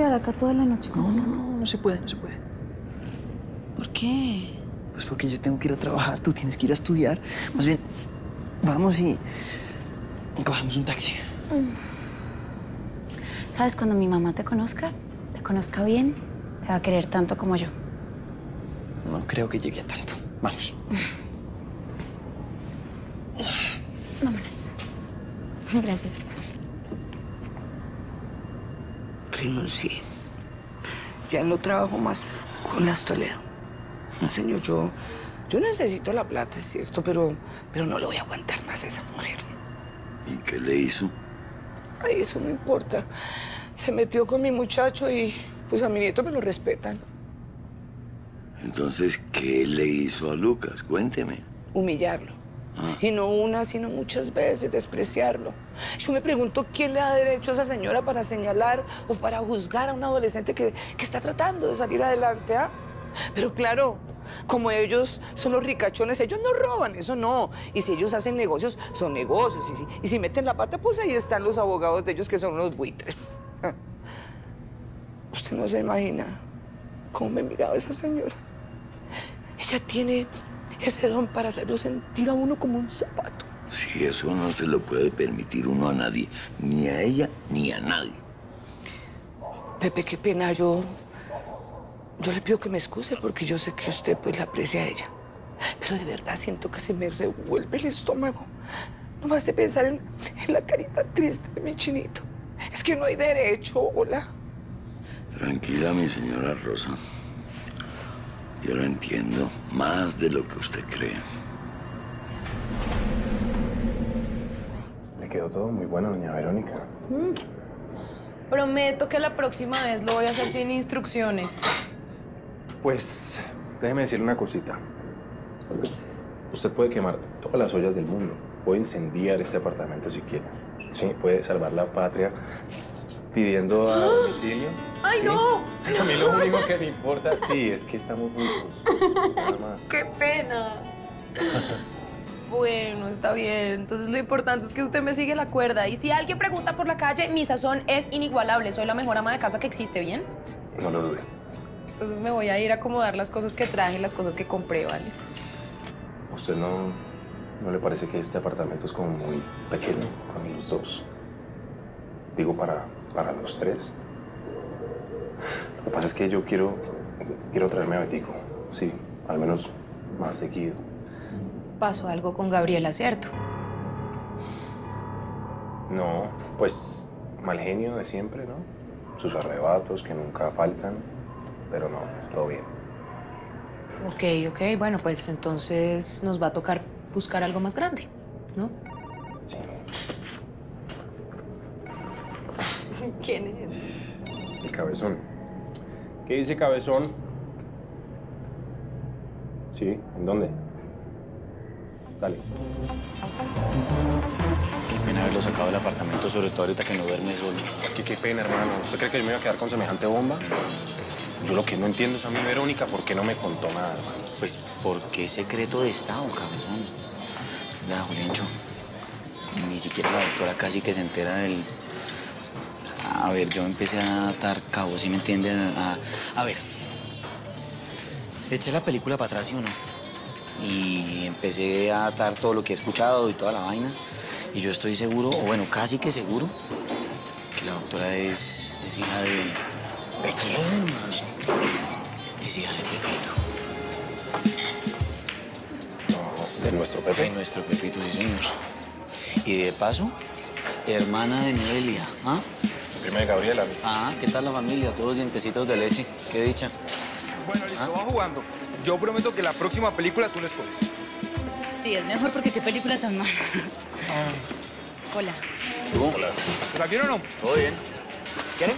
quedar acá toda la noche. No, no, no, no se puede, no se puede. ¿Por qué? Pues porque yo tengo que ir a trabajar, tú tienes que ir a estudiar. Más bien, vamos y cogemos un taxi. ¿Sabes? Cuando mi mamá te conozca, te conozca bien, te va a querer tanto como yo. No creo que llegue a tanto. Vamos. Vámonos. Gracias. Renuncié. Ya no trabajo más con las Toledo. No, señor, yo, yo necesito la plata, es cierto, pero, pero no le voy a aguantar más a esa mujer. ¿Y qué le hizo? Ay, eso no importa. Se metió con mi muchacho y pues a mi nieto me lo respetan. Entonces, ¿qué le hizo a Lucas? Cuénteme. Humillarlo. Y no una, sino muchas veces despreciarlo. Yo me pregunto quién le da derecho a esa señora para señalar o para juzgar a un adolescente que, que está tratando de salir adelante, ¿ah? Pero claro, como ellos son los ricachones, ellos no roban, eso no. Y si ellos hacen negocios, son negocios. Y si, y si meten la pata, pues ahí están los abogados de ellos que son unos buitres. Usted no se imagina cómo me miraba esa señora. Ella tiene ese don para hacerlo sentir a uno como un zapato. Si eso no se lo puede permitir uno a nadie, ni a ella ni a nadie. Pepe, qué pena, yo. Yo le pido que me excuse porque yo sé que usted pues la aprecia a ella. Pero de verdad siento que se me revuelve el estómago. Nomás de pensar en, en la carita triste de mi chinito. Es que no hay derecho, hola. Tranquila, mi señora Rosa. Yo lo entiendo más de lo que usted cree. Le quedó todo muy bueno, doña Verónica. Prometo que la próxima vez lo voy a hacer sin instrucciones. Pues, déjeme decirle una cosita. Usted puede quemar todas las ollas del mundo. Puede incendiar este apartamento si quiere. Sí, puede salvar la patria pidiendo a domicilio. ¡Ay, Sí. no! A mí lo único que me importa, sí, es que estamos juntos. Nada más. ¡Qué pena! Bueno, está bien. Entonces lo importante es que usted me sigue la cuerda. Y si alguien pregunta por la calle, mi sazón es inigualable. Soy la mejor ama de casa que existe, ¿bien? No lo dude. Entonces me voy a ir a acomodar las cosas que traje, las cosas que compré, ¿vale? ¿Usted no, no le parece que este apartamento es como muy pequeño para los dos? Digo, para, para los tres. Lo que pasa es que yo quiero, quiero traerme a Betico. Sí, al menos más seguido. Pasó algo con Gabriela, ¿cierto? No, pues mal genio de siempre, ¿no? Sus arrebatos que nunca faltan, pero no, todo bien. Ok, ok. Bueno, pues entonces nos va a tocar buscar algo más grande, ¿no? Sí. ¿Quién es? El cabezón. ¿Qué dice cabezón? Sí, ¿en dónde? Dale. Qué pena haberlo sacado del apartamento, sobre todo ahorita que no duerme solo. Qué, qué pena, hermano. ¿Usted cree que yo me iba a quedar con semejante bomba? Yo lo que no entiendo es a mí, Verónica, ¿por qué no me contó nada, hermano? Pues, ¿por qué secreto de Estado, cabezón? Vea, Juliancho, ni siquiera la doctora casi que se entera del... A ver, yo empecé a atar cabos, ¿sí me entiende? A, ver, eché la película para atrás, ¿sí o no? Y empecé a atar todo lo que he escuchado y toda la vaina. Y yo estoy seguro, o bueno, casi que seguro, que la doctora es, es hija de... ¿De quién? Es hija de Pepito. No, de nuestro De Pepe. nuestro Pepito, sí, señor. Y de paso, hermana de Noelia. ¿Ah? Prima de Gabriela. Ah, ¿qué tal la familia? Todos dientecitos de leche. Qué dicha. Bueno, listo, va jugando. Yo prometo que la próxima película tú la escoges. Sí, es mejor porque qué película tan mala. Hola. ¿Tú? Hola. ¿Está bien o no? ¿Todo bien? ¿Quieren?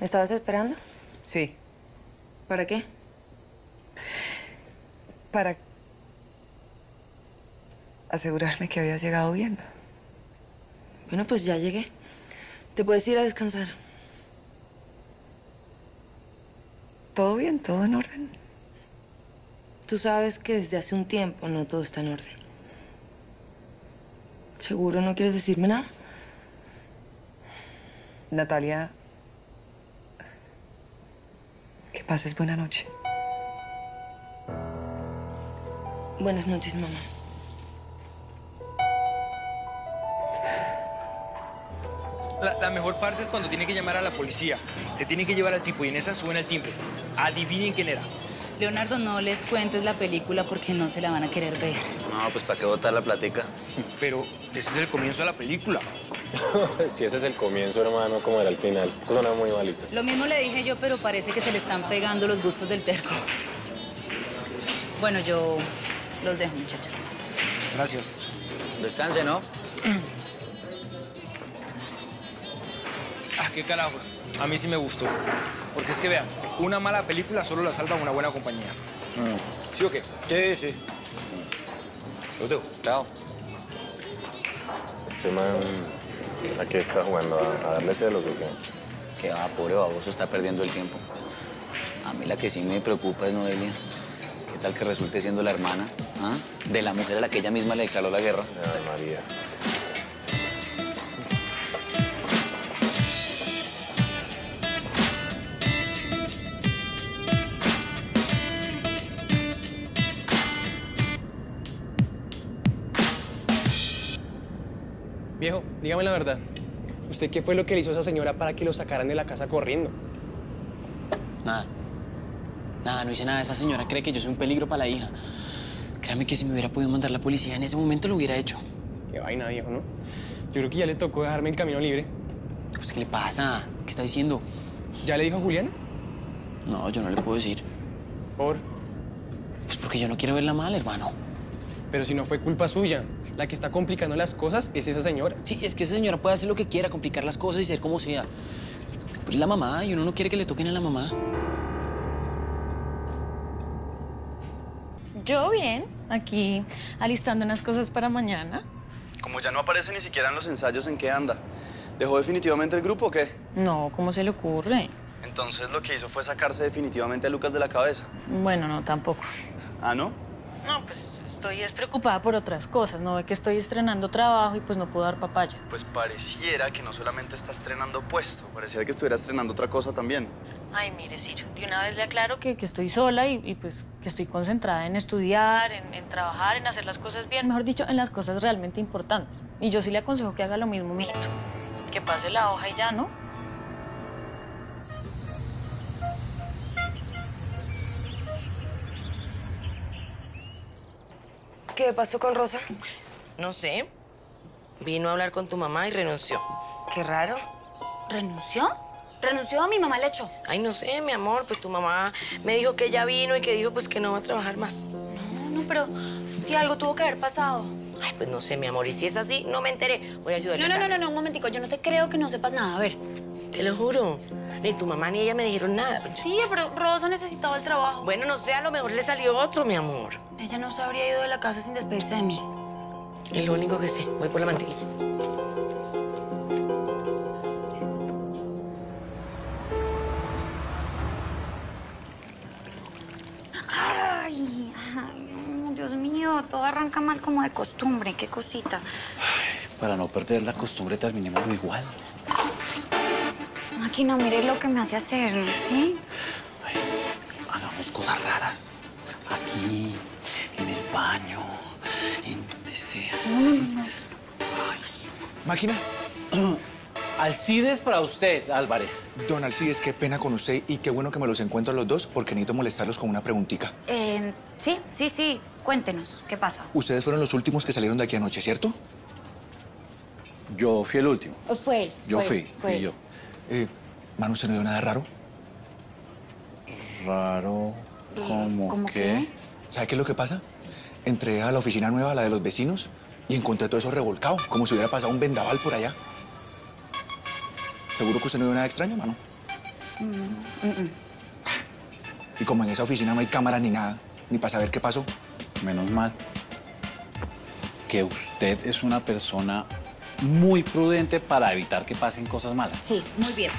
¿Me estabas esperando? Sí. ¿Para qué? Para. asegurarme que habías llegado bien. Bueno, pues ya llegué. Te puedes ir a descansar. ¿Todo bien? ¿Todo en orden? Tú sabes que desde hace un tiempo no todo está en orden. ¿Seguro no quieres decirme nada? Natalia, que pases buena noche. Buenas noches, mamá. La, la mejor parte es cuando tiene que llamar a la policía. Se tiene que llevar al tipo y en esa suena el timbre. Adivinen quién era. Leonardo, no les cuentes la película porque no se la van a querer ver. No, pues para qué botar la platica. Pero ese es el comienzo de la película. si ese es el comienzo, hermano, como era el final. Eso suena muy malito. Lo mismo le dije yo, pero parece que se le están pegando los gustos del terco. Bueno, yo los dejo, muchachos. Gracias. Descanse, ¿no? Ah, qué carajos. A mí sí me gustó. Porque es que vean, una mala película solo la salva una buena compañía. ¿Sí o qué? Sí, sí. Los dejo. Chao. Este man, ¿a qué está jugando? ¿A, darle celos o qué? Que va, pobre baboso, está perdiendo el tiempo. A mí la que sí me preocupa es Noelia. ¿Qué tal que resulte siendo la hermana ah? de la mujer a la que ella misma le declaró la guerra? Ay, María. Dígame la verdad. ¿Usted qué fue lo que le hizo a esa señora para que lo sacaran de la casa corriendo? Nada. Nada, no hice nada. Esa señora cree que yo soy un peligro para la hija. Créame que si me hubiera podido mandar la policía en ese momento lo hubiera hecho. Qué vaina, viejo, ¿no? Yo creo que ya le tocó dejarme en camino libre. Pues, ¿qué le pasa? ¿Qué está diciendo? ¿Ya le dijo a Juliana? No, yo no le puedo decir. ¿Por? Pues porque yo no quiero verla mal, hermano. Pero si no fue culpa suya. La que está complicando las cosas es esa señora. Sí, es que esa señora puede hacer lo que quiera, complicar las cosas y ser como sea. Pues la mamá, y uno no quiere que le toquen a la mamá. Yo bien, aquí alistando unas cosas para mañana. Como ya no aparece ni siquiera en los ensayos, ¿en qué anda? ¿Dejó definitivamente el grupo o qué? No, ¿cómo se le ocurre? Entonces lo que hizo fue sacarse definitivamente a Lucas de la cabeza. Bueno, no, tampoco. ¿Ah, no? No, pues estoy despreocupada por otras cosas. No ve que estoy estrenando trabajo y pues no puedo dar papaya. Pues pareciera que no solamente está estrenando puesto, pareciera que estuviera estrenando otra cosa también. Ay, mire, Ciro, de una vez le aclaro que, que estoy sola y, y, pues que estoy concentrada en estudiar, en, en, trabajar, en hacer las cosas bien, mejor dicho, en las cosas realmente importantes. Y yo sí le aconsejo que haga lo mismo, mijito. Que pase la hoja y ya, ¿no? ¿Qué pasó con Rosa? No sé. Vino a hablar con tu mamá y renunció. Qué raro. ¿Renunció? ¿Renunció a mi mamá le echó? Ay, no sé, mi amor. Pues tu mamá me dijo que ella vino y que dijo pues que no va a trabajar más. No, no, pero tía, algo tuvo que haber pasado. Ay, pues no sé, mi amor. Y si es así, no me enteré. Voy a ayudarle. No, no, no, no, no, un momentico. Yo no te creo que no sepas nada. A ver. Te lo juro. Ni tu mamá ni ella me dijeron nada. Sí, pero Rosa necesitaba el trabajo. Bueno, no sé, a lo mejor le salió otro, mi amor. Ella no se habría ido de la casa sin despedirse de mí. Es lo único que sé. Voy por la mantequilla. Ay, ay, Dios mío, todo arranca mal como de costumbre. Qué cosita. Ay, para no perder la costumbre, terminemos igual. Máquina, mire lo que me hace hacer, ¿sí? Ay, hagamos cosas raras. Aquí, en el baño, en donde sea. No, Máquina. Alcides para usted, Álvarez. Don Alcides, qué pena con usted y qué bueno que me los encuentro a los dos porque necesito molestarlos con una preguntita. Eh, sí, sí, sí. Cuéntenos, ¿qué pasa? Ustedes fueron los últimos que salieron de aquí anoche, ¿cierto? Yo fui el último. Pues fue él. Yo fue fui, él, fui fue él. yo. Eh, Manu, ¿se no vio nada raro? Raro, ¿cómo, ¿Cómo qué? ¿Sabe qué es lo que pasa? Entré a la oficina nueva, la de los vecinos, y encontré todo eso revolcado, como si hubiera pasado un vendaval por allá. ¿Seguro que usted no vio nada extraño, mano? Mm, mm, mm. Y como en esa oficina no hay cámara ni nada, ni para saber qué pasó. Menos mal. que usted es una persona muy prudente para evitar que pasen cosas malas. Sí, muy bien.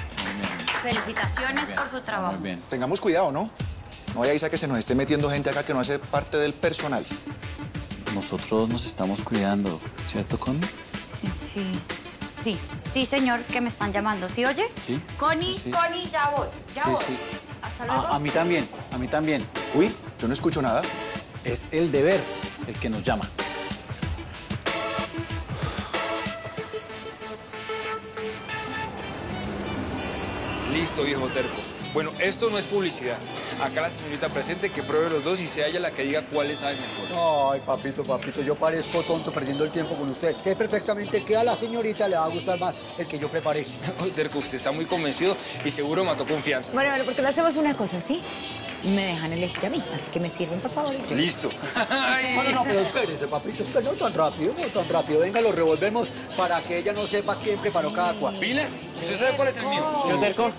Felicitaciones bien, por su trabajo. Muy bien. Tengamos cuidado, ¿no? No vaya a que se nos esté metiendo gente acá que no hace parte del personal. Nosotros nos estamos cuidando, ¿cierto, Connie? Sí, sí, sí, sí, señor, que me están llamando. ¿Sí oye? Sí. Connie, Sí, sí. Connie, ya voy, ya Sí, voy. sí. Hasta luego. A, a mí también, a mí también. Uy, yo no escucho nada. Es el deber el que nos llama. Listo, viejo terco. Bueno, esto no es publicidad. Acá la señorita presente que pruebe los dos y sea ella la que diga cuál sabe mejor. Ay, papito, papito, yo parezco tonto perdiendo el tiempo con usted. Sé perfectamente que a la señorita le va a gustar más el que yo preparé. Terco, usted está muy convencido y seguro mató confianza. Bueno, bueno, porque le hacemos una cosa, ¿sí? Me dejan elegir a mí, así que me sirven, por favor. Yo- Listo. No, no, no, pero espérese, papito, espérese, no tan rápido, no tan rápido. Venga, lo revolvemos para que ella no sepa quién preparó cada cual. ¿Pilas? ¿Usted sabe cuál es el mío? Señor Terco,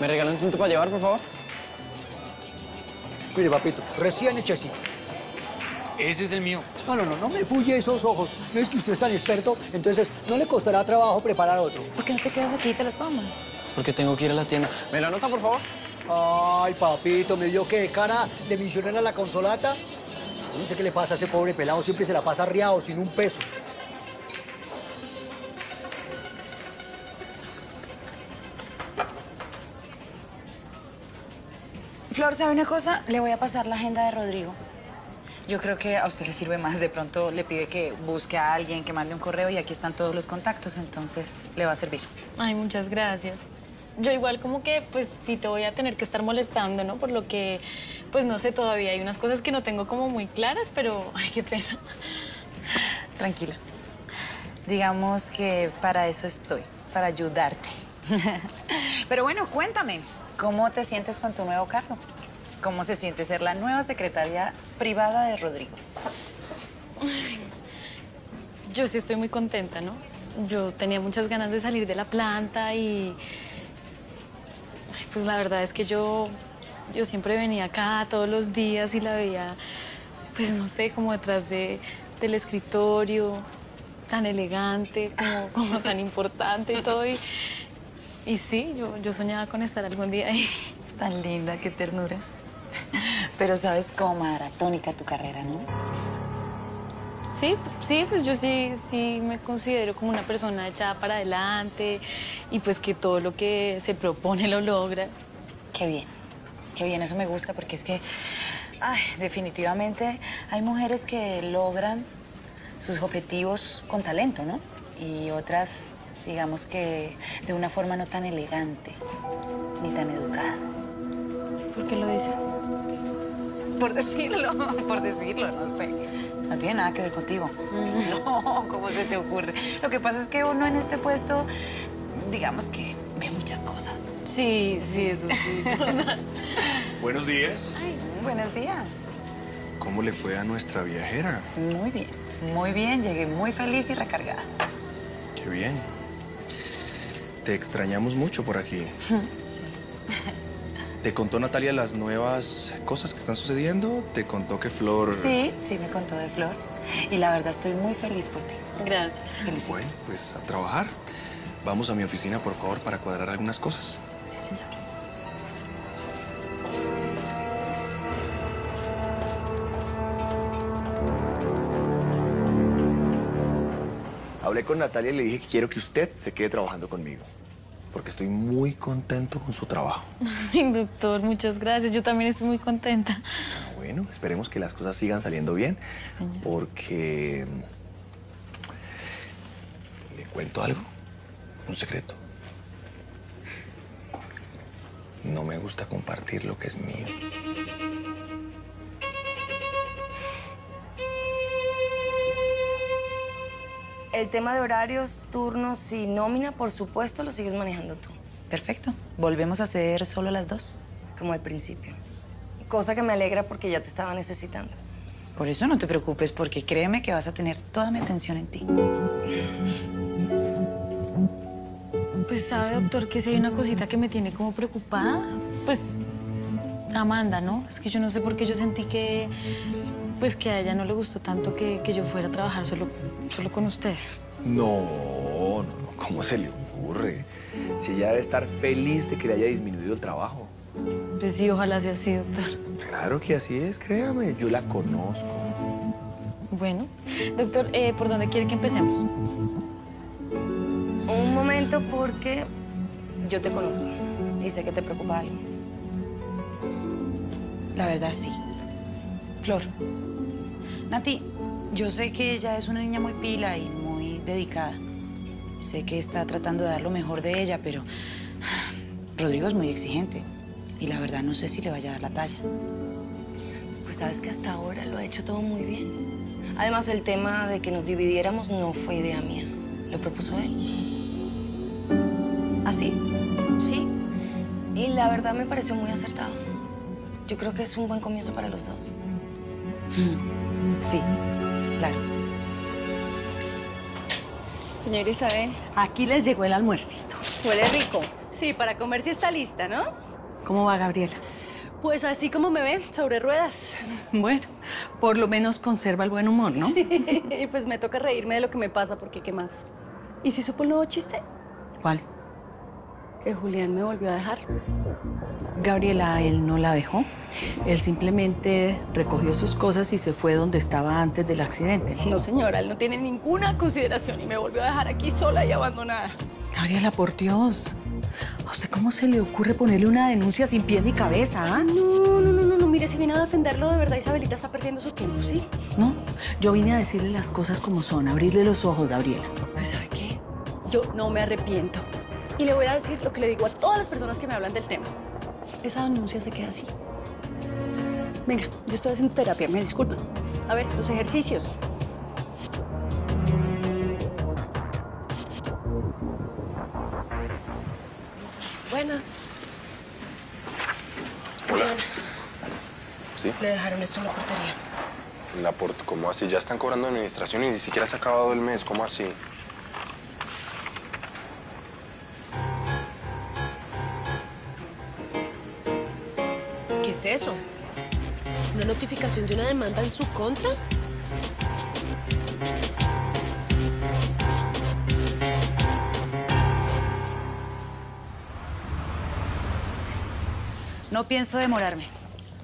¿me regala un tinto para llevar, por favor? Mire, papito, recién hechecito. Ese es el mío. No, no, no, no me fuye esos ojos. No es que usted es tan experto, entonces no le costará trabajo preparar otro. ¿Por qué no te quedas aquí y te lo tomas? Porque tengo que ir a la tienda. ¿Me lo anota, por favor? Ay, papito, me dio que de cara de misionera a la consolata. Yo no sé qué le pasa a ese pobre pelado, siempre se la pasa riado, sin un peso. Flor, ¿sabe una cosa? Le voy a pasar la agenda de Rodrigo. Yo creo que a usted le sirve más. De pronto le pide que busque a alguien, que mande un correo y aquí están todos los contactos, entonces le va a servir. Ay, muchas gracias. Yo igual como que, pues sí te voy a tener que estar molestando, ¿no? Por lo que, pues no sé, todavía hay unas cosas que no tengo como muy claras, pero, ay, qué pena. Tranquila. Digamos que para eso estoy, para ayudarte. Pero bueno, cuéntame, ¿cómo te sientes con tu nuevo cargo? ¿Cómo se siente ser la nueva secretaria privada de Rodrigo? Yo sí estoy muy contenta, ¿no? Yo tenía muchas ganas de salir de la planta y... Pues la verdad es que yo, yo siempre venía acá todos los días y la veía, pues no sé, como detrás de, del escritorio, tan elegante, como, como tan importante y todo. Y, y sí, yo, yo soñaba con estar algún día ahí. Tan linda, qué ternura. Pero sabes, como maratónica tu carrera, ¿no? Sí, sí, pues yo sí, sí me considero como una persona echada para adelante y pues que todo lo que se propone lo logra. Qué bien, qué bien, eso me gusta porque es que, ay, definitivamente hay mujeres que logran sus objetivos con talento, ¿no? Y otras, digamos que de una forma no tan elegante ni tan educada. ¿Por qué lo dice? Por decirlo, por decirlo, no sé. No tiene nada que ver contigo. No, ¿cómo se te ocurre? Lo que pasa es que uno en este puesto, digamos que ve muchas cosas. Sí, sí, eso sí. Buenos días. Buenos días. ¿Cómo le fue a nuestra viajera? Muy bien, muy bien. Llegué muy feliz y recargada. Qué bien. Te extrañamos mucho por aquí. ¿Te contó Natalia las nuevas cosas que están sucediendo? ¿Te contó que Flor... Sí, sí me contó de Flor. Y la verdad estoy muy feliz por ti. Gracias. Felicito. Bueno, pues a trabajar. Vamos a mi oficina, por favor, para cuadrar algunas cosas. Hablé con Natalia y le dije que quiero que usted se quede trabajando conmigo. Porque estoy muy contento con su trabajo. Ay, doctor, muchas gracias. Yo también estoy muy contenta. Bueno, esperemos que las cosas sigan saliendo bien. Sí, señor. Porque... ¿Le cuento algo? Un secreto. No me gusta compartir lo que es mío. El tema de horarios, turnos y nómina, por supuesto, lo sigues manejando tú. Perfecto. Volvemos a hacer solo las dos. Como al principio. Cosa que me alegra porque ya te estaba necesitando. Por eso no te preocupes, porque créeme que vas a tener toda mi atención en ti. Pues sabe, doctor, que si hay una cosita que me tiene como preocupada, pues Amanda, ¿no? Es que yo no sé por qué yo sentí que, pues que a ella no le gustó tanto que, que yo fuera a trabajar solo, solo con usted. No, no, no, ¿cómo se le ocurre? Si ella debe estar feliz de que le haya disminuido el trabajo. Pues sí, ojalá sea así, doctor. Claro que así es, créame, yo la conozco. Bueno, doctor, eh, ¿por dónde quiere que empecemos? Un momento porque yo te conozco y sé que te preocupa algo. La verdad, sí. Flor. Nati, yo sé que ella es una niña muy pila y muy dedicada. Sé que está tratando de dar lo mejor de ella, pero Rodrigo es muy exigente. Y la verdad no sé si le vaya a dar la talla. Pues sabes que hasta ahora lo ha hecho todo muy bien. Además, el tema de que nos dividiéramos no fue idea mía. Lo propuso él. ¿Ah, sí? Sí. Y la verdad me pareció muy acertado. Yo creo que es un buen comienzo para los dos. Sí, claro. Señor Isabel. Aquí les llegó el almuercito. Huele rico. Sí, para comer sí está lista, ¿no? ¿Cómo va, Gabriela? Pues así como me ve, sobre ruedas. Bueno, por lo menos conserva el buen humor, ¿no? Sí, pues me toca reírme de lo que me pasa, porque ¿qué más? ¿Y si supo el nuevo chiste? ¿Cuál? Que Julián me volvió a dejar. Gabriela, él no la dejó. Él simplemente recogió sus cosas y se fue donde estaba antes del accidente. No, señora, él no tiene ninguna consideración y me volvió a dejar aquí sola y abandonada. Gabriela, por Dios. ¿A usted cómo se le ocurre ponerle una denuncia sin pie ni cabeza, ah? No, no, no, no, no. Mire, si viene a defenderlo, de verdad Isabelita está perdiendo su tiempo, ¿sí? No, yo vine a decirle las cosas como son, abrirle los ojos, Gabriela. Pues, ¿sabe qué? Yo no me arrepiento. Y le voy a decir lo que le digo a todas las personas que me hablan del tema. Esa denuncia se queda así. Venga, yo estoy haciendo terapia, me disculpan. A ver, los ejercicios. Buenas. Hola. ¿Sí? Le dejaron esto en la portería. La port ¿Cómo así? Ya están cobrando administración y ni siquiera se ha acabado el mes. ¿Cómo así? ¿Qué es eso? ¿Una notificación de una demanda en su contra? No pienso demorarme.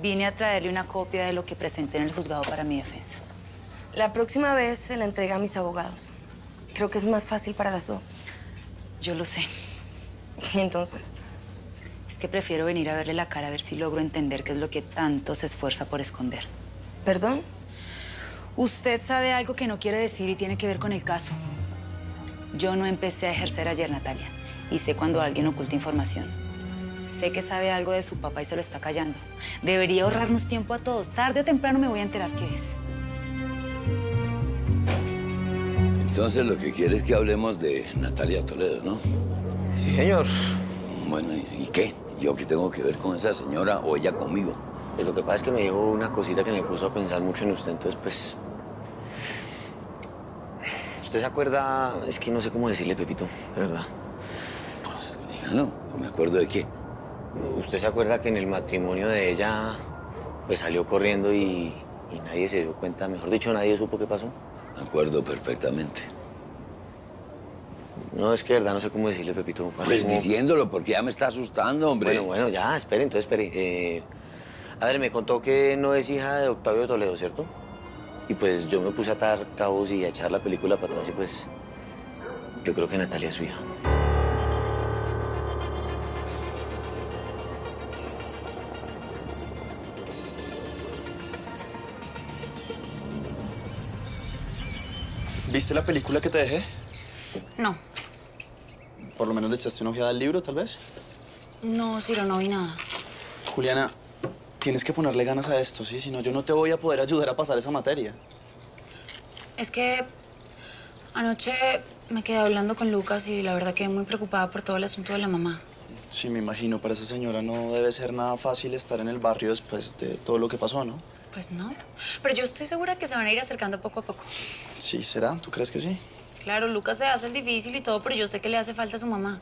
Vine a traerle una copia de lo que presenté en el juzgado para mi defensa. La próxima vez se la entrega a mis abogados. Creo que es más fácil para las dos. Yo lo sé. ¿Y entonces? Es que prefiero venir a verle la cara a ver si logro entender qué es lo que tanto se esfuerza por esconder. ¿Perdón? Usted sabe algo que no quiere decir y tiene que ver con el caso. Yo no empecé a ejercer ayer, Natalia, y sé cuando alguien oculta información. Sé que sabe algo de su papá y se lo está callando. Debería ahorrarnos tiempo a todos. Tarde o temprano me voy a enterar qué es. Entonces lo que quiere es que hablemos de Natalia Toledo, ¿no? Sí, señor. Bueno, ¿y qué? ¿Yo qué tengo que ver con esa señora o ella conmigo? Pues lo que pasa es que me dijo una cosita que me puso a pensar mucho en usted, entonces pues... ¿Usted se acuerda? Es que no sé cómo decirle, Pepito, de verdad. Pues dígalo, me acuerdo de qué. ¿Usted se acuerda que en el matrimonio de ella pues salió corriendo y, y nadie se dio cuenta? Mejor dicho, nadie supo qué pasó. Me acuerdo perfectamente. No, es que verdad no sé cómo decirle, Pepito. Pues como- diciéndolo, porque ya me está asustando, hombre. Bueno, bueno, ya, espere, entonces espere. Eh, a ver, me contó que no es hija de Octavio Toledo, ¿cierto? Y pues yo me puse a atar cabos y a echar la película para atrás y pues yo creo que Natalia es su hija. ¿Viste la película que te dejé? No, Por lo menos le echaste una ojeada al libro, tal vez. no, Ciro, no vi nada. Juliana, tienes que ponerle ganas a esto, ¿sí? Si no, yo no te voy a poder ayudar a pasar esa materia. Es que anoche me quedé hablando con Lucas y la verdad quedé muy preocupada por todo el asunto de la mamá. Sí, me imagino. Para esa señora no debe ser nada fácil estar en el barrio después de todo lo que pasó, ¿no? Pues no. Pero yo estoy segura que se van a ir acercando poco a poco. Sí, ¿será? ¿Tú crees que sí? Claro, Lucas se hace el difícil y todo, pero yo sé que le hace falta a su mamá.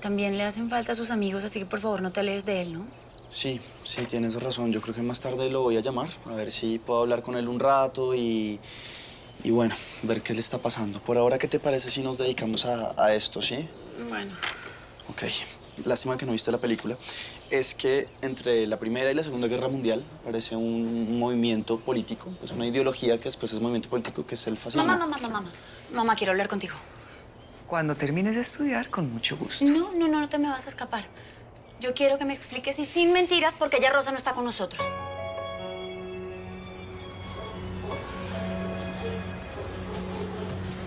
También le hacen falta a sus amigos, así que por favor no te alejes de él, ¿no? Sí, sí, tienes razón. Yo creo que más tarde lo voy a llamar, a ver si puedo hablar con él un rato y, y bueno, ver qué le está pasando. Por ahora, ¿qué te parece si nos dedicamos a, a esto, sí? Bueno. Ok. Lástima que no viste la película. Es que entre la Primera y la Segunda Guerra Mundial aparece un movimiento político, pues una ideología que después es movimiento político, que es el fascismo. Mamá, mamá, mamá, mamá. Mamá, quiero hablar contigo. Cuando termines de estudiar, con mucho gusto. No, no, no, no te me vas a escapar. Yo quiero que me expliques y sin mentiras porque ya Rosa no está con nosotros.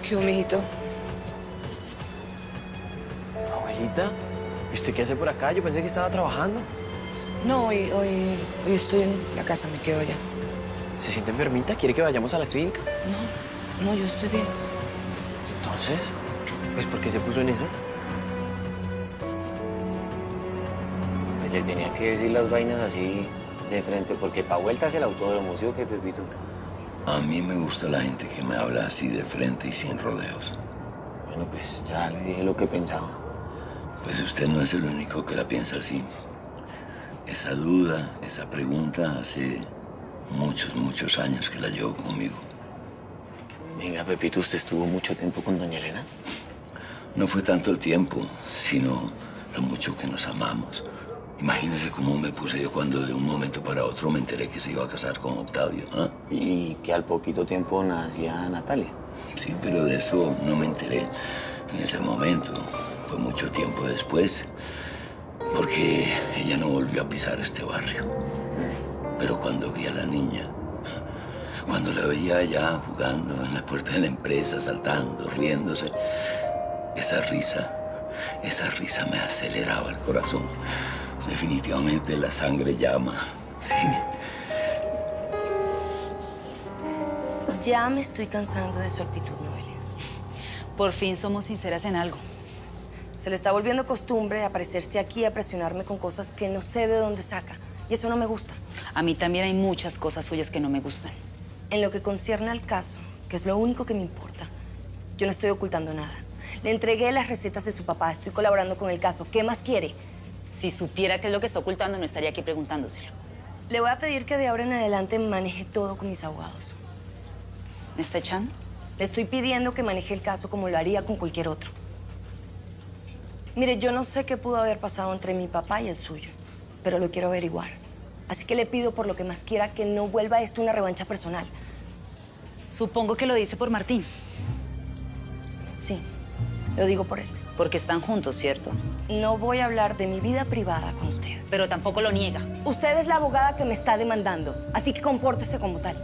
¿Qué hubo, mijito? Abuelita, ¿y usted qué hace por acá? Yo pensé que estaba trabajando. No, hoy, hoy, hoy estoy en la casa, me quedo allá. ¿Se siente enfermita? ¿Quiere que vayamos a la clínica? No, no, yo estoy bien. Entonces, pues ¿por qué se puso en eso? Pues le tenía que decir las vainas así de frente, porque pa' vueltas el autódromo, ¿sí o qué, Pepito? A mí me gusta la gente que me habla así de frente y sin rodeos. Bueno, pues ya le dije lo que pensaba. Pues usted no es el único que la piensa así. Esa duda, esa pregunta, hace muchos, muchos años que la llevo conmigo. Venga, Pepito, ¿usted estuvo mucho tiempo con doña Elena? No fue tanto el tiempo, sino lo mucho que nos amamos. Imagínese cómo me puse yo cuando de un momento para otro me enteré que se iba a casar con Octavio. Y que al poquito tiempo nacía Natalia. Sí, pero de eso no me enteré en ese momento. Fue mucho tiempo después, porque ella no volvió a pisar este barrio. Pero cuando vi a la niña, cuando la veía allá jugando en la puerta de la empresa, saltando, riéndose, esa risa, esa risa me aceleraba el corazón. Definitivamente la sangre llama. Sí. Ya me estoy cansando de su actitud, Noelia. Por fin somos sinceras en algo. Se le está volviendo costumbre aparecerse aquí a presionarme con cosas que no sé de dónde saca. Y eso no me gusta. A mí también hay muchas cosas suyas que no me gustan. En lo que concierne al caso, que es lo único que me importa, yo no estoy ocultando nada. Le entregué las recetas de su papá, estoy colaborando con el caso. ¿Qué más quiere? Si supiera qué es lo que está ocultando, no estaría aquí preguntándoselo. Le voy a pedir que de ahora en adelante maneje todo con mis abogados. ¿Me está echando? Le estoy pidiendo que maneje el caso como lo haría con cualquier otro. Mire, yo no sé qué pudo haber pasado entre mi papá y el suyo, pero lo quiero averiguar. Así que le pido por lo que más quiera que no vuelva esto una revancha personal. Supongo que lo dice por Martín. Sí, lo digo por él. Porque están juntos, ¿cierto? No voy a hablar de mi vida privada con usted. Pero tampoco lo niega. Usted es la abogada que me está demandando, así que compórtese como tal.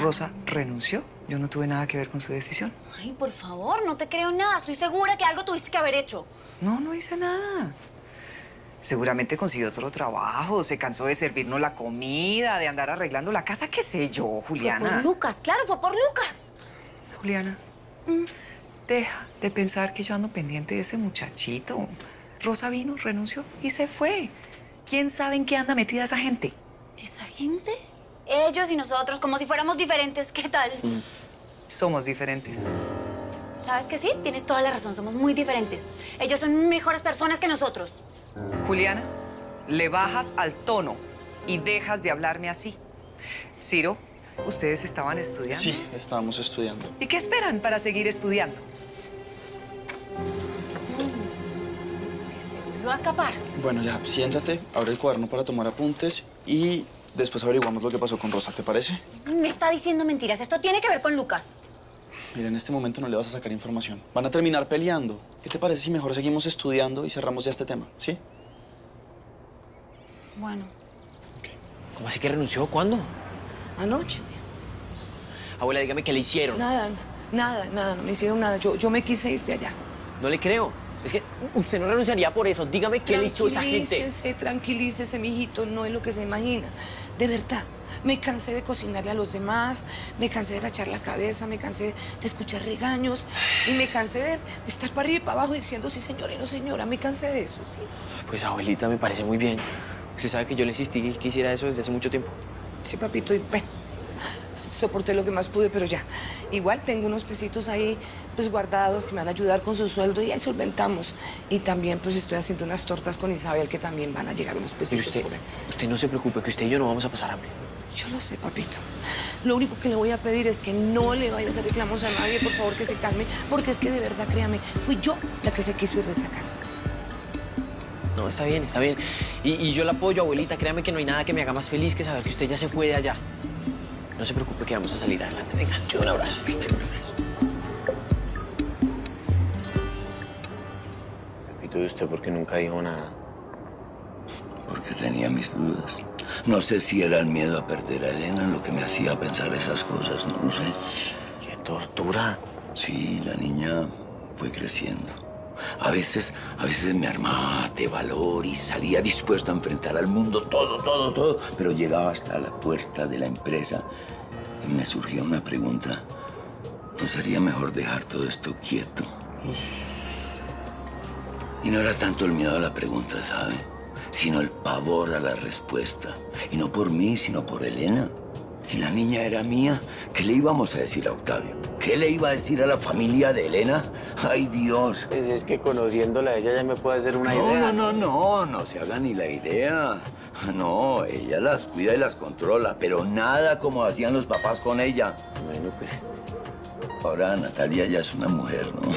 Rosa renunció. Yo no tuve nada que ver con su decisión. Ay, por favor, no te creo nada. Estoy segura que algo tuviste que haber hecho. No, no hice nada. Seguramente consiguió otro trabajo, se cansó de servirnos la comida, de andar arreglando la casa, qué sé yo, Juliana. Fue por Lucas, claro, fue por Lucas. Juliana, deja de pensar que yo ando pendiente de ese muchachito. Rosa vino, renunció y se fue. ¿Quién sabe en qué anda metida esa gente? ¿Esa gente? Ellos y nosotros, como si fuéramos diferentes. ¿Qué tal? Somos diferentes. ¿Sabes que sí? Tienes toda la razón, somos muy diferentes. Ellos son mejores personas que nosotros. Juliana, le bajas al tono y dejas de hablarme así. Ciro, ¿ustedes estaban estudiando? Sí, estábamos estudiando. ¿Y qué esperan para seguir estudiando? ¿Me va a escapar? Bueno, ya, siéntate, abre el cuaderno para tomar apuntes y después averiguamos lo que pasó con Rosa, ¿te parece? Me está diciendo mentiras. Esto tiene que ver con Lucas. Mira, en este momento no le vas a sacar información. Van a terminar peleando. ¿Qué te parece si mejor seguimos estudiando y cerramos ya este tema? ¿Sí? Bueno. ¿Cómo así que renunció? ¿Cuándo? Anoche. Abuela, dígame qué le hicieron. Nada, nada, nada, no me hicieron nada. Yo, yo me quise ir de allá. No le creo. Es que usted no renunciaría por eso. Dígame qué le hizo esa gente. Tranquilícese, tranquilícese, mijito. No es lo que se imagina. De verdad. Me cansé de cocinarle a los demás, me cansé de agachar la cabeza, me cansé de escuchar regaños y me cansé de, de estar para arriba y para abajo diciendo sí señora y no señora. Me cansé de eso, sí. Pues abuelita, me parece muy bien. Usted sabe que yo le insistí que hiciera eso desde hace mucho tiempo. Sí, papito, y bueno, soporté lo que más pude, pero ya. Igual tengo unos pesitos ahí pues guardados que me van a ayudar con su sueldo y ahí solventamos. Y también pues estoy haciendo unas tortas con Isabel que también van a llegar unos Pero pesitos usted, por ahí. usted no se preocupe, que usted y yo no vamos a pasar hambre. Yo lo sé, papito. Lo único que le voy a pedir es que no le vaya a hacer reclamos a nadie, por favor, que se calme, porque es que de verdad, créame, fui yo la que se quiso ir de esa casa. No, está bien, está bien. Y, y yo la apoyo, abuelita. Créame que no hay nada que me haga más feliz que saber que usted ya se fue de allá. No se preocupe que vamos a salir adelante. Venga, yo un abrazo. ¿Y tú y usted por qué nunca dijo nada? Porque tenía mis dudas. No sé si era el miedo a perder a Elena lo que me hacía pensar esas cosas, no lo sé. ¡Qué tortura! Sí, la niña fue creciendo. A veces, a veces me armaba de valor y salía dispuesto a enfrentar al mundo todo, todo, todo. Pero llegaba hasta la puerta de la empresa y me surgía una pregunta. ¿No sería mejor dejar todo esto quieto? Y no era tanto el miedo a la pregunta, ¿sabe? Sino el pavor a la respuesta. Y no por mí, sino por Elena. Si la niña era mía, ¿qué le íbamos a decir a Octavio? ¿Qué le iba a decir a la familia de Elena? ¡Ay, Dios! Pues es que conociéndola ella ya me puede hacer una no, idea. No, no, no, no se haga ni la idea. No, ella las cuida y las controla, pero nada como hacían los papás con ella. Bueno, pues. Ahora Natalia ya es una mujer, ¿no?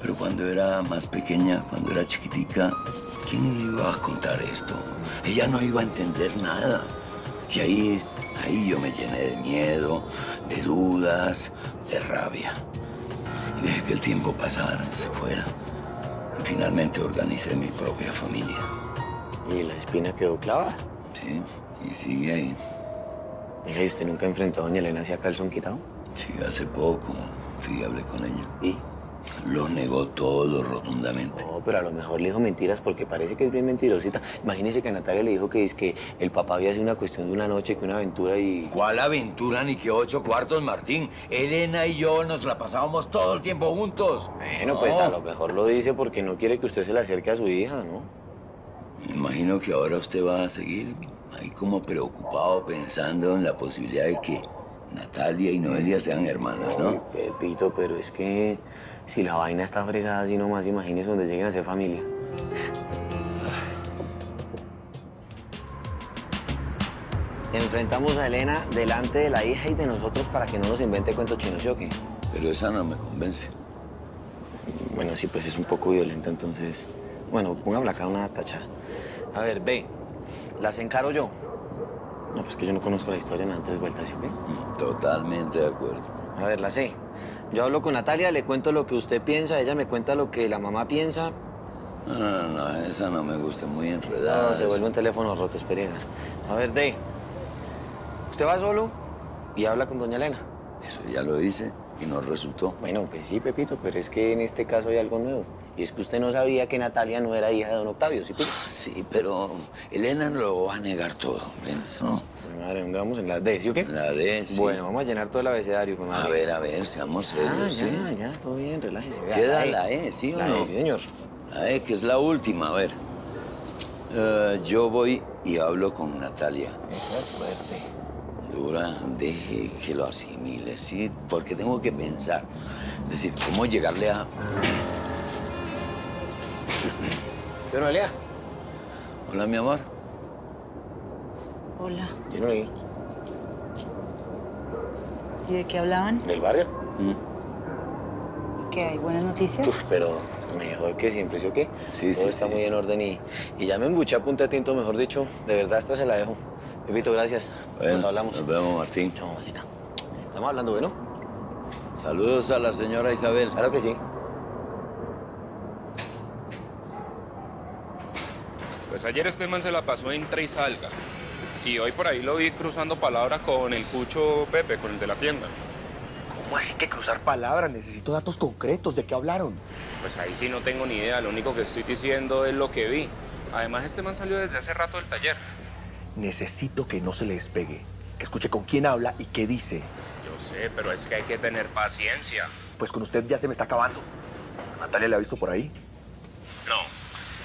Pero cuando era más pequeña, cuando era chiquitica, ¿quién le iba a contar esto? Ella no iba a entender nada. Y ahí, ahí yo me llené de miedo, de dudas, de rabia. Y dejé que el tiempo pasara, se fuera. Y finalmente organicé mi propia familia. ¿Y la espina quedó clavada? Sí, y sigue ahí. ¿y usted nunca enfrentó a doña Elena hacia calzón quitado? Sí, hace poco fui y hablé con ella. ¿Y? Lo negó todo rotundamente. No, pero a lo mejor le dijo mentiras porque parece que es bien mentirosita. Imagínese que a Natalia le dijo que es que el papá había sido una cuestión de una noche, que una aventura y... ¿Cuál aventura ni que ocho cuartos, Martín? Elena y yo nos la pasábamos todo el tiempo juntos. Bueno, pues a lo mejor lo dice porque no quiere que usted se le acerque a su hija, ¿no? Me imagino que ahora usted va a seguir ahí como preocupado pensando en la posibilidad de que Natalia y Noelia sean hermanas, ¿no? Ay, Pepito, pero es que si la vaina está fregada así nomás, imagínese donde lleguen a ser familia. Enfrentamos a Elena delante de la hija y de nosotros para que no nos invente cuentos chinos, ¿sí o qué? Pero esa no me convence. Bueno, sí, pues es un poco violenta, entonces... Bueno, póngame acá una tachada. A ver, ve, ¿las encaro yo? No, pues que yo no conozco la historia, me dan tres vueltas, ¿sí o qué? Totalmente de acuerdo. A ver, la sé. Yo hablo con Natalia, le cuento lo que usted piensa, ella me cuenta lo que la mamá piensa. No, no, no, esa no me gusta, muy enredada. No, se vuelve un teléfono roto, espere. A ver, de. Usted va solo y habla con doña Elena. Eso ya lo hice y no resultó. Bueno, pues sí, Pepito, pero es que en este caso hay algo nuevo. Y es que usted no sabía que Natalia no era hija de don Octavio, ¿sí? Pepito? Sí, pero Elena lo va a negar todo. ¿No? Madre, ¿dónde vamos? ¿En la D, sí o qué? La D, sí. Bueno, vamos a llenar todo el abecedario, pues, madre. A ver, a ver, seamos serios, Ah, ¿sí? ya, ya, todo bien, relájese. Vea, Queda E. la E, ¿sí o La no? E, sí, señor. La E, que es la última, a ver. Eh, yo voy y hablo con Natalia. Esa es suerte. Dura, deje que lo asimile, ¿sí? Porque tengo que pensar. Es decir, cómo llegarle a... ¿Qué Noelia? Hola, mi amor. Hola. ¿Tiene ahí? ¿Y de qué hablaban? ¿Del barrio? ¿Que hay buenas noticias? Uf, pero mejor que siempre, ¿sí o qué? Sí, Todo sí, está sí. muy en orden y, y ya me embuché a punta de tinto, mejor dicho. De verdad, esta se la dejo. Pepito, gracias. Bueno, Nos hablamos. Nos vemos, Martín. Chao, mamacita. Estamos hablando, ¿bueno? Saludos a la señora Isabel. Claro que sí. Pues ayer este man se la pasó entra y salga. Y hoy por ahí lo vi cruzando palabra con el cucho Pepe, con el de la tienda. ¿Cómo así que cruzar palabras? Necesito datos concretos. ¿De qué hablaron? Pues ahí sí no tengo ni idea, lo único que estoy diciendo es lo que vi. Además, este man salió desde hace rato del taller. Necesito que no se le despegue. Que escuche con quién habla y qué dice. Yo sé, pero es que hay que tener paciencia. Pues con usted ya se me está acabando. ¿Natalia le ha visto por ahí? No,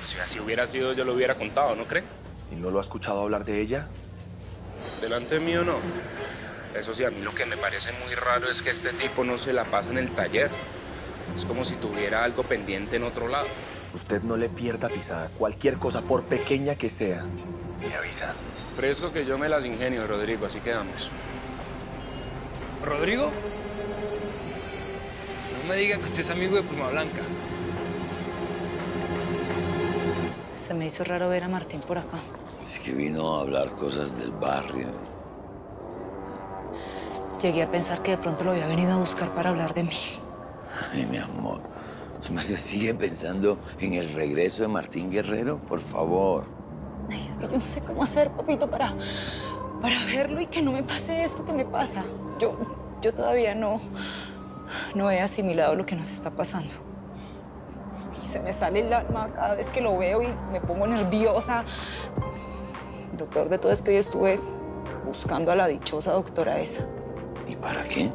si así hubiera sido yo lo hubiera contado, ¿no cree? ¿Y no lo ha escuchado hablar de ella? Delante mío no. Eso sí, a mí lo que me parece muy raro es que este tipo no se la pasa en el taller. Es como si tuviera algo pendiente en otro lado. Usted no le pierda pisada. Cualquier cosa, por pequeña que sea, me avisa. Fresco que yo me las ingenio, Rodrigo, así quedamos. ¿Rodrigo? No me diga que usted es amigo de Pluma Blanca. Se me hizo raro ver a Martín por acá. Es que vino a hablar cosas del barrio. Llegué a pensar que de pronto lo había venido a buscar para hablar de mí. Ay, mi amor. ¿Su merced sigue pensando en el regreso de Martín Guerrero? Por favor. Ay, es que yo no sé cómo hacer, papito, para, para verlo y que no me pase esto que me pasa. Yo, yo todavía no, no he asimilado lo que nos está pasando. Y se me sale el alma cada vez que lo veo y me pongo nerviosa. Lo peor de todo es que hoy estuve buscando a la dichosa doctora esa. ¿Y para qué?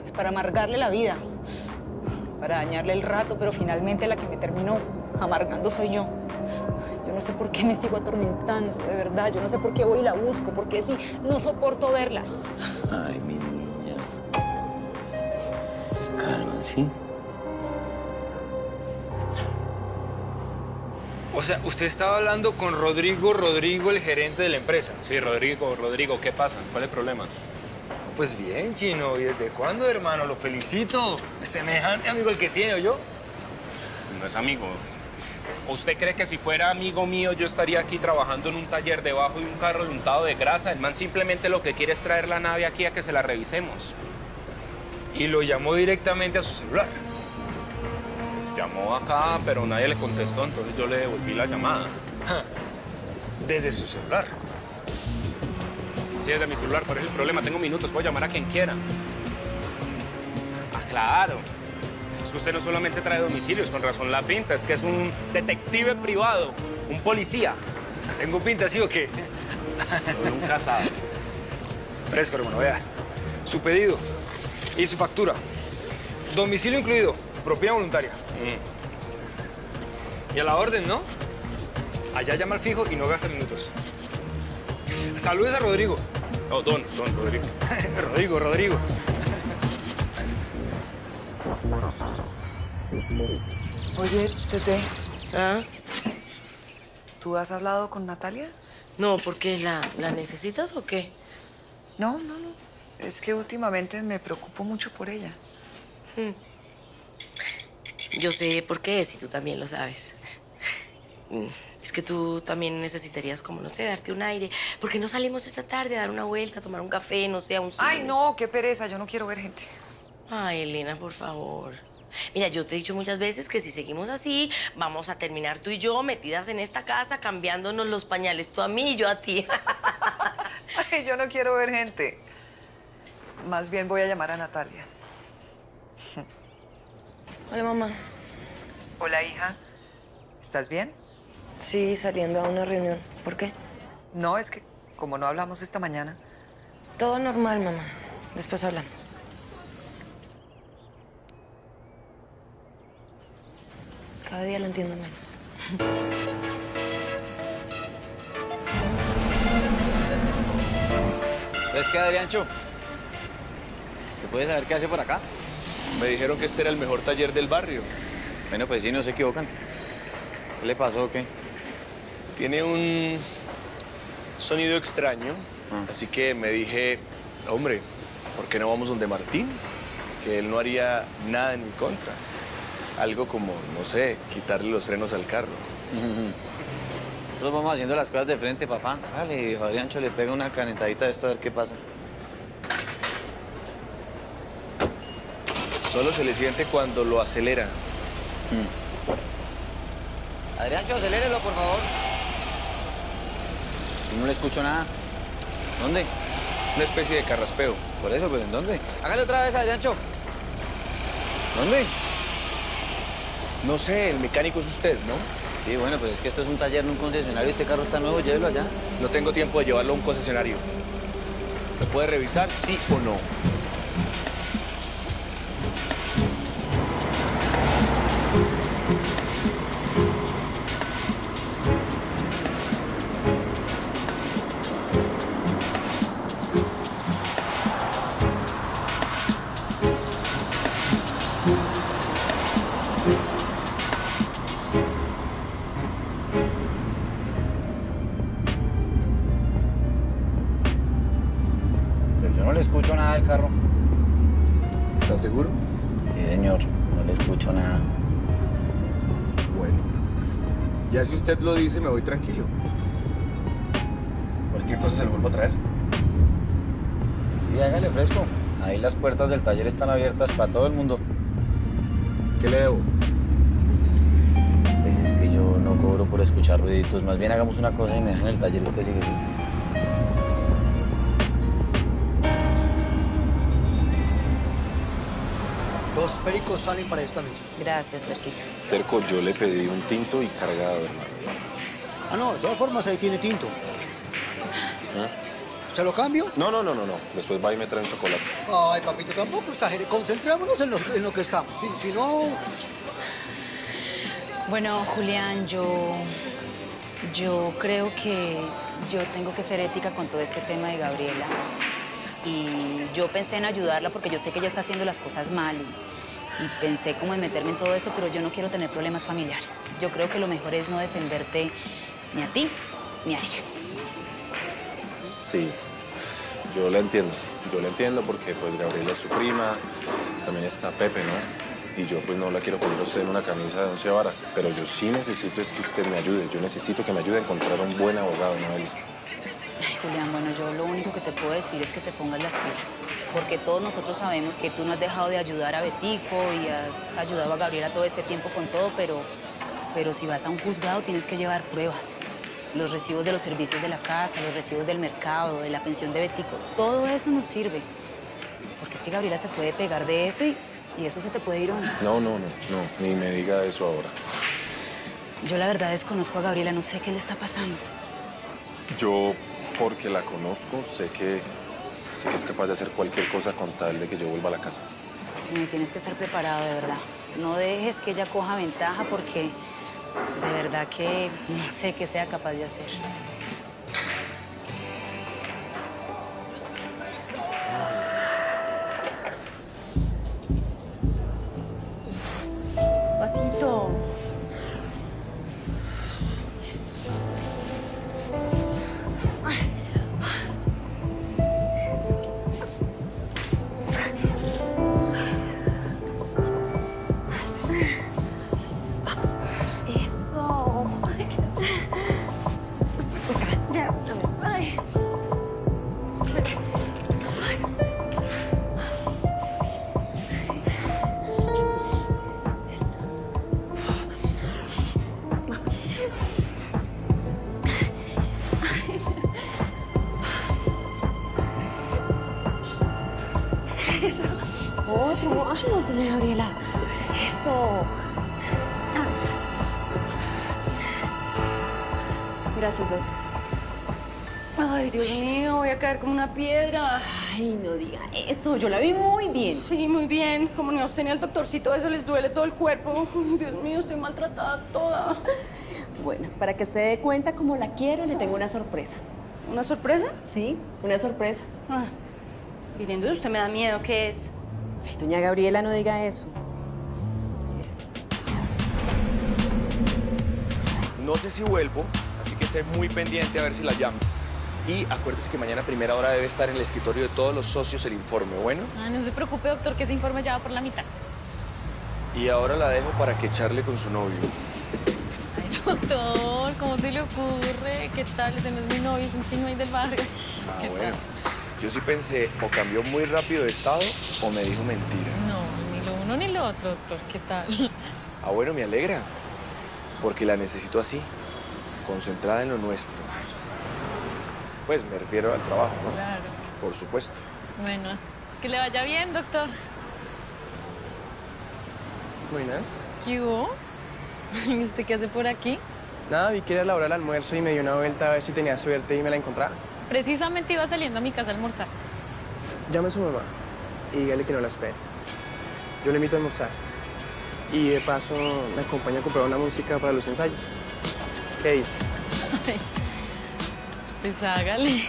Pues para amargarle la vida, para dañarle el rato, pero finalmente la que me terminó amargando soy yo. Yo no sé por qué me sigo atormentando, de verdad. Yo no sé por qué voy y la busco, porque sí, no soporto verla. Ay, mi niña. Calma, ¿sí? O sea, usted estaba hablando con Rodrigo, Rodrigo, el gerente de la empresa. Sí, Rodrigo, Rodrigo, ¿qué pasa? ¿Cuál es el problema? Pues bien, Chino. ¿Y desde cuándo, hermano? Lo felicito. Semejante amigo el que tiene, ¿o yo? No es amigo. ¿Usted cree que si fuera amigo mío yo estaría aquí trabajando en un taller debajo de un carro de untado de grasa? El man simplemente lo que quiere es traer la nave aquí a que se la revisemos. Y lo llamó directamente a su celular. Pues llamó acá, pero nadie le contestó, entonces yo le devolví la llamada. Desde su celular. Sí, desde mi celular, ¿cuál es el problema? Tengo minutos, puedo llamar a quien quiera. Ah, claro. Es que usted no solamente trae domicilios, con razón la pinta, es que es un detective privado, un policía. ¿Tengo pinta, sí o qué? Soy un casado. Fresco, hermano, vea. Su pedido y su factura. Domicilio incluido, propiedad voluntaria. Y a la orden, ¿no? Allá llama al fijo y no gasta minutos. Saludes a Rodrigo. No, don, don Rodrigo. Rodrigo, Rodrigo. Oye, Tete. ¿Ah? ¿Tú has hablado con Natalia? No, ¿por qué? ¿La, ¿La necesitas o qué? No, no, no. Es que últimamente me preocupo mucho por ella. Hmm. Yo sé por qué, si tú también lo sabes. Mm, Es que tú también necesitarías, como, no sé, darte un aire. ¿Por qué no salimos esta tarde a dar una vuelta, a tomar un café, no sé, a un cine? Ay, no, qué pereza. Yo no quiero ver gente. Ay, Elena, por favor. Mira, yo te he dicho muchas veces que si seguimos así, vamos a terminar tú y yo metidas en esta casa, cambiándonos los pañales, tú a mí y yo a ti. Ay, yo no quiero ver gente. Más bien voy a llamar a Natalia. Hola, mamá. Hola, hija. ¿Estás bien? Sí, saliendo a una reunión. ¿Por qué? No, es que como no hablamos esta mañana. Todo normal, mamá. Después hablamos. Cada día la entiendo menos. ¿Entonces qué, Adriancho? ¿Se puede saber qué hace por acá? Me dijeron que este era el mejor taller del barrio. Bueno, pues sí, no se equivocan. ¿Qué le pasó o qué? Tiene un sonido extraño, así que me dije, hombre, ¿por qué no vamos donde Martín? Que él no haría nada en mi contra. Algo como, no sé, quitarle los frenos al carro. Nosotros vamos haciendo las cosas de frente, papá. Dale, viejo Adriancho, le pega una canetadita de esto a ver qué pasa. Solo se le siente cuando lo acelera. Adriancho, acelérelo, por favor. Yo no le escucho nada. ¿Dónde? Una especie de carraspeo. Por eso, pero ¿en dónde? Hágale otra vez, Adriancho. ¿Dónde? No sé, el mecánico es usted, ¿no? Sí, bueno, pero es que esto es un taller, no un concesionario. Este carro está nuevo, llévelo allá. No tengo tiempo de llevarlo a un concesionario. ¿Me puede revisar, sí o no? Usted lo dice, me voy tranquilo. Cualquier cosa se lo vuelvo a traer. Sí, hágale fresco. Ahí las puertas del taller están abiertas para todo el mundo. ¿Qué le debo? Pues es que yo no cobro por escuchar ruiditos. Más bien hagamos una cosa y me dejan el taller y usted sigue así. Los pericos salen para esta mesa. Gracias, Terquito. Terco, yo le pedí un tinto y cargado, hermano. Ah, no, de todas formas ahí tiene tinto. ¿Eh? ¿Se lo cambio? No, no, no, no, no. Después va y me trae un chocolate. Ay, papito, tampoco exagere. Concentrémonos en, los- en lo que estamos. Si, si no... Bueno, Julián, yo. Yo creo que yo tengo que ser ética con todo este tema de Gabriela. Y yo pensé en ayudarla porque yo sé que ella está haciendo las cosas mal. Y, y pensé como en meterme en todo esto, pero yo no quiero tener problemas familiares. Yo creo que lo mejor es no defenderte ni a ti ni a ella. Sí, yo la entiendo. Yo la entiendo porque pues Gabriela es su prima, también está Pepe, ¿no? Y yo pues no la quiero poner a usted en una camisa de once varas, pero yo sí necesito es que usted me ayude. Yo necesito que me ayude a encontrar un buen abogado, Noelia. Ay, Julián, bueno, yo lo único que te puedo decir es que te pongas las pilas. Porque todos nosotros sabemos que tú no has dejado de ayudar a Betico y has ayudado a Gabriela todo este tiempo con todo, pero, pero si vas a un juzgado tienes que llevar pruebas. Los recibos de los servicios de la casa, los recibos del mercado, de la pensión de Betico, todo eso nos sirve. Porque es que Gabriela se puede pegar de eso y, y eso se te puede ir no. No, no, no, no, ni me diga eso ahora. Yo la verdad desconozco a Gabriela, no sé qué le está pasando. Yo, porque la conozco, sé que, sé que es capaz de hacer cualquier cosa con tal de que yo vuelva a la casa. Y tienes que estar preparado, de verdad. No dejes que ella coja ventaja porque de verdad que no sé qué sea capaz de hacer. Una piedra. Ay, no diga eso. Yo la vi muy bien. Sí, muy bien. Como ni a usted ni al doctorcito, eso les duele todo el cuerpo. Dios mío, estoy maltratada toda. Bueno, para que se dé cuenta cómo la quiero, le tengo una sorpresa. ¿Una sorpresa? Sí, una sorpresa. Ah, viniendo de usted me da miedo. ¿Qué es? Ay, doña Gabriela, no diga eso. No sé si vuelvo, así que esté muy pendiente a ver si la llamo. Y acuérdese que mañana a primera hora debe estar en el escritorio de todos los socios el informe, ¿bueno? Ah, no se preocupe, doctor, que ese informe ya va por la mitad. Y ahora la dejo para que charle con su novio. Ay, doctor, ¿cómo se le ocurre? ¿Qué tal? Ese no es mi novio, es un chino ahí del barrio. Ah, ¿Qué bueno. Yo sí pensé, o cambió muy rápido de estado o me dijo mentiras. No, ni lo uno ni lo otro, doctor. ¿Qué tal? Ah, bueno, me alegra. Porque la necesito así, concentrada en lo nuestro. Pues me refiero al trabajo, ¿no? Claro. Por supuesto. Bueno, que le vaya bien, doctor. Buenas. ¿Qué hubo? ¿Y usted qué hace por aquí? Nada, vi que era la hora del almuerzo y me dio una vuelta a ver si tenía suerte y me la encontraba. Precisamente iba saliendo a mi casa a almorzar. Llame a su mamá y dígale que no la espere. Yo le invito a almorzar. Y de paso me acompaña a comprar una música para los ensayos. ¿Qué dice? Pues hágale.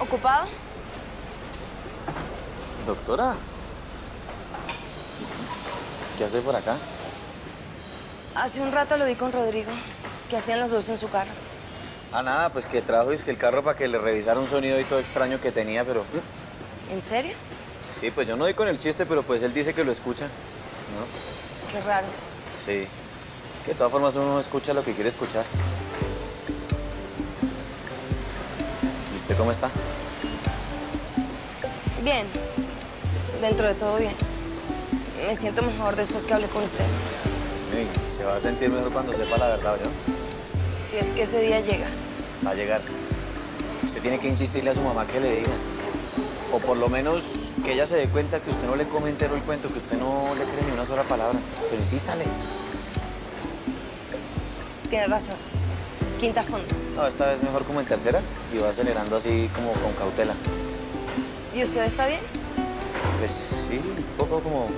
¿Ocupado? Doctora. ¿Qué hace por acá? Hace un rato lo vi con Rodrigo. ¿Qué hacían los dos en su carro? Ah, nada, pues que trajo es que el carro para que le revisara un sonido y todo extraño que tenía, pero... ¿En serio? Sí, pues yo no doy con el chiste, pero pues él dice que lo escucha. ¿No? Qué raro. Sí. Que de todas formas uno escucha lo que quiere escuchar. ¿Y usted cómo está? Bien. Dentro de todo bien. Me siento mejor después que hablé con usted. Ey, se va a sentir mejor cuando sepa la verdad, ¿yo? Si es que ese día llega. Va a llegar. Usted tiene que insistirle a su mamá que le diga. O por lo menos que ella se dé cuenta que usted no le come entero el cuento, que usted no le cree ni una sola palabra. Pero insístale. Tiene razón. Quinta fondo. No, esta vez mejor como en tercera y va acelerando así como con cautela. ¿Y usted está bien? Pues sí, un poco como...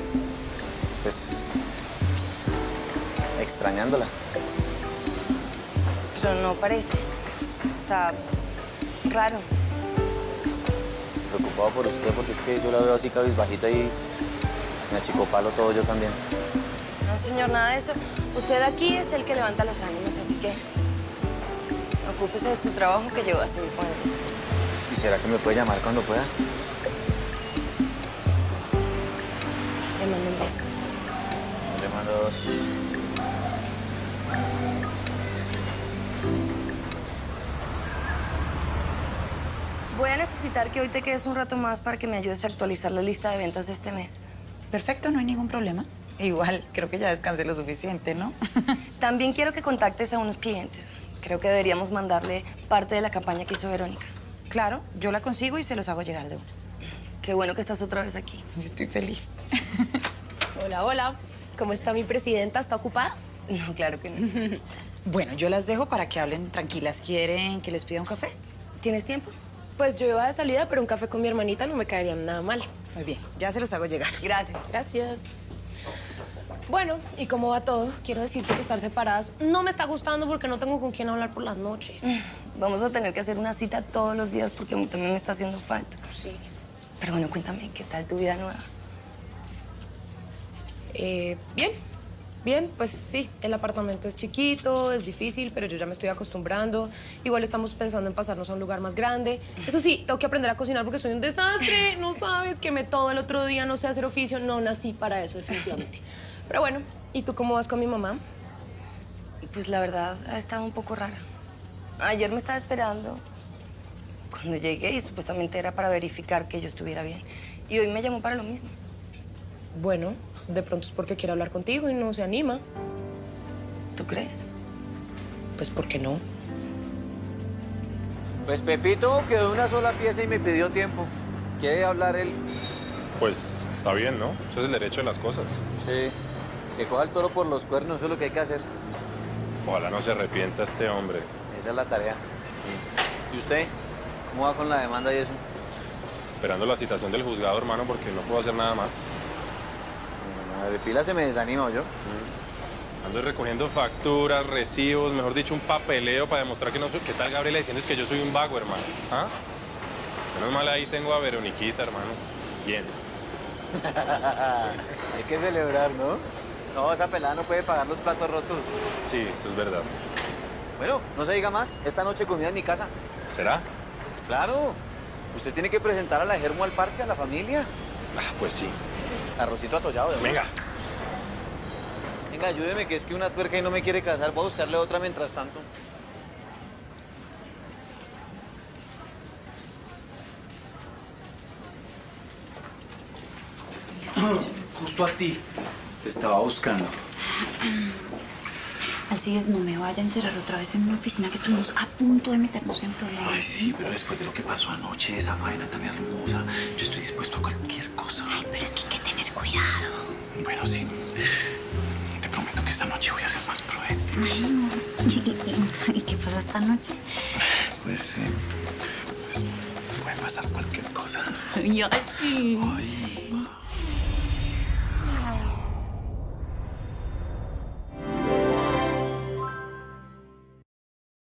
Pues... extrañándola. Pero no parece. Está raro. Preocupado por usted porque es que yo la veo así cabizbajita y me achicopalo todo yo también. No, señor, nada de eso. Usted aquí es el que levanta los ánimos, así que ocúpese de su trabajo que yo voy a seguir con él. ¿Y será que me puede llamar cuando pueda? Le mando un beso. Le mando dos. Voy a necesitar que hoy te quedes un rato más para que me ayudes a actualizar la lista de ventas de este mes. Perfecto, no hay ningún problema. Igual, creo que ya descansé lo suficiente, ¿no? También quiero que contactes a unos clientes. Creo que deberíamos mandarle parte de la campaña que hizo Verónica. Claro, yo la consigo y se los hago llegar de una. Qué bueno que estás otra vez aquí. Yo estoy feliz. Hola, hola. ¿Cómo está mi presidenta? ¿Está ocupada? No, claro que no. Bueno, yo las dejo para que hablen tranquilas. ¿Quieren que les pida un café? ¿Tienes tiempo? Pues yo iba de salida, pero un café con mi hermanita no me caería nada mal. Muy bien, ya se los hago llegar. Gracias. Gracias. Bueno, ¿y cómo va todo? Quiero decirte que estar separadas no me está gustando porque no tengo con quién hablar por las noches. Vamos a tener que hacer una cita todos los días porque a mí también me está haciendo falta. Sí. Pero bueno, cuéntame, ¿qué tal tu vida nueva? Eh, bien, bien, pues sí, el apartamento es chiquito, es difícil, pero yo ya me estoy acostumbrando. Igual estamos pensando en pasarnos a un lugar más grande. Eso sí, tengo que aprender a cocinar porque soy un desastre. No sabes, quemé todo el otro día, no sé hacer oficio. No nací para eso, definitivamente. Pero bueno, ¿y tú cómo vas con mi mamá? Pues la verdad, ha estado un poco rara. Ayer me estaba esperando cuando llegué y supuestamente era para verificar que yo estuviera bien. Y hoy me llamó para lo mismo. Bueno, de pronto es porque quiere hablar contigo y no se anima. ¿Tú crees? Pues, ¿por qué no? Pues Pepito quedó una sola pieza y me pidió tiempo. ¿Quiere hablar él? Pues está bien, ¿no? Ese es el derecho de las cosas. Sí. Que coja el toro por los cuernos, eso es lo que hay que hacer. Ojalá no se arrepienta este hombre. Esa es la tarea. ¿Y usted? ¿Cómo va con la demanda y eso? Esperando la citación del juzgado, hermano, porque no puedo hacer nada más. De pila se me desanima, yo. Ando recogiendo facturas, recibos, mejor dicho, un papeleo para demostrar que no soy... ¿Qué tal Gabriela diciendo es que yo soy un vago, hermano? ¿Ah? Menos mal ahí tengo a Veroniquita, hermano. Bien. hay que celebrar, ¿no? No, esa pelada no puede pagar los platos rotos. Sí, eso es verdad. Bueno, no se diga más. Esta noche comida en mi casa. ¿Será? Pues claro. Usted tiene que presentar a la Germo al parche, a la familia. Ah, pues sí. Arrocito atollado. de Venga. Venga, ayúdeme, que es que una tuerca y no me quiere casar. Voy a buscarle otra mientras tanto. Justo a ti. Te estaba buscando. Alcides, no me vaya a encerrar otra vez en una oficina que estuvimos a punto de meternos en problemas. Ay, sí, pero después de lo que pasó anoche, esa faena tan hermosa, yo estoy dispuesto a cualquier cosa. Ay, pero es que hay que tener cuidado. Bueno, sí. Te prometo que esta noche voy a ser más prudente. Ay. ¿Y, qué pasa esta noche? Pues, eh, pues puede pasar cualquier cosa. Ay, sí. Ay,